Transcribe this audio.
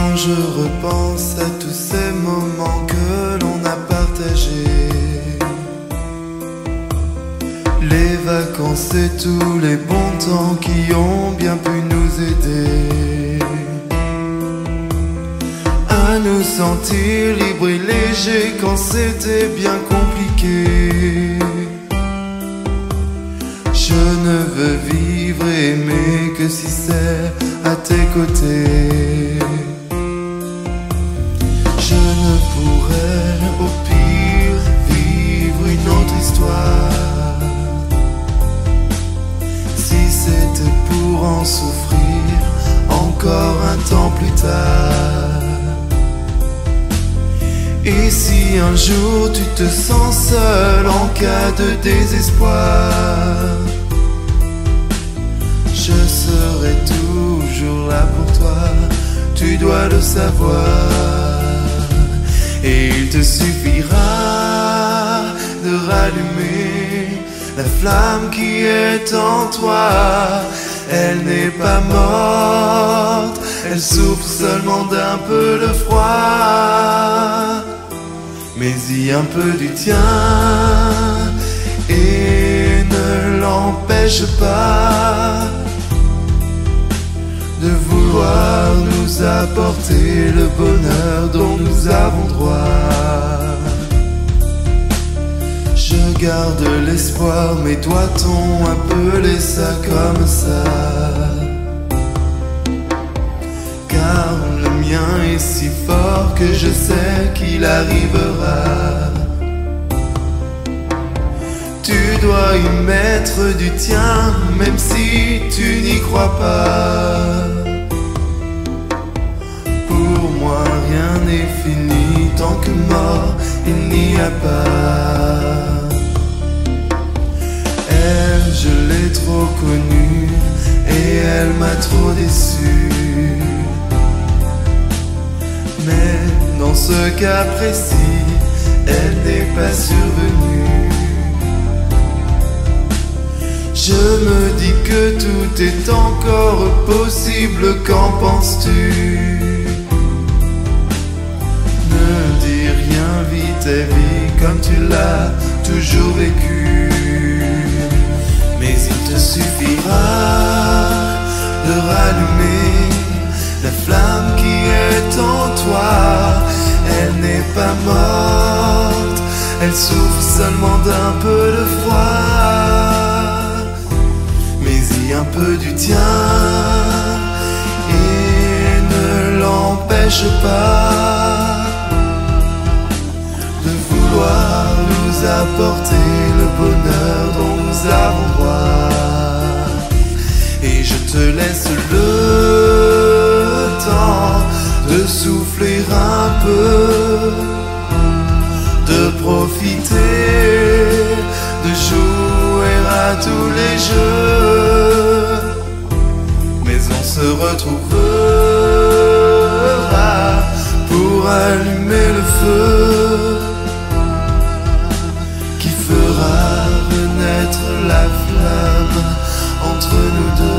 Quand je repense à tous ces moments que l'on a partagés, les vacances et tous les bons temps qui ont bien pu nous aider à nous sentir libres et légers quand c'était bien compliqué. Je ne veux vivre et aimer que si c'est à tes côtés. Temps plus tard. Et si un jour tu te sens seul en cas de désespoir, je serai toujours là pour toi, tu dois le savoir. Et il te suffira de rallumer la flamme qui est en toi. Elle n'est pas morte, elle souffre seulement d'un peu de froid. Mais y un peu du tien et ne l'empêche pas de vouloir nous apporter le bonheur dont nous avons droit. Je garde l'espoir, mais doit-on appeler ça comme ça mien est si fort que je sais qu'il arrivera. Tu dois y mettre du tien, même si tu n'y crois pas. Pour moi, rien n'est fini tant que mort il n'y a pas. Elle, je l'ai trop connue et elle m'a trop déçu. Ce cas précis, elle n'est pas survenue. Je me dis que tout est encore possible, qu'en penses-tu? Ne dis rien, vis ta vie comme tu l'as toujours vécu. Mais il te suffira de rallumer la flamme qui est en toi. Pas morte, elle souffre seulement d'un peu de froid. Mais y un peu du tien et ne l'empêche pas de vouloir nous apporter le bonheur dont nous avons droit. Et je te laisse le profiter, de jouer à tous les jeux. Mais on se retrouvera pour allumer le feu qui fera renaître la flamme entre nous deux.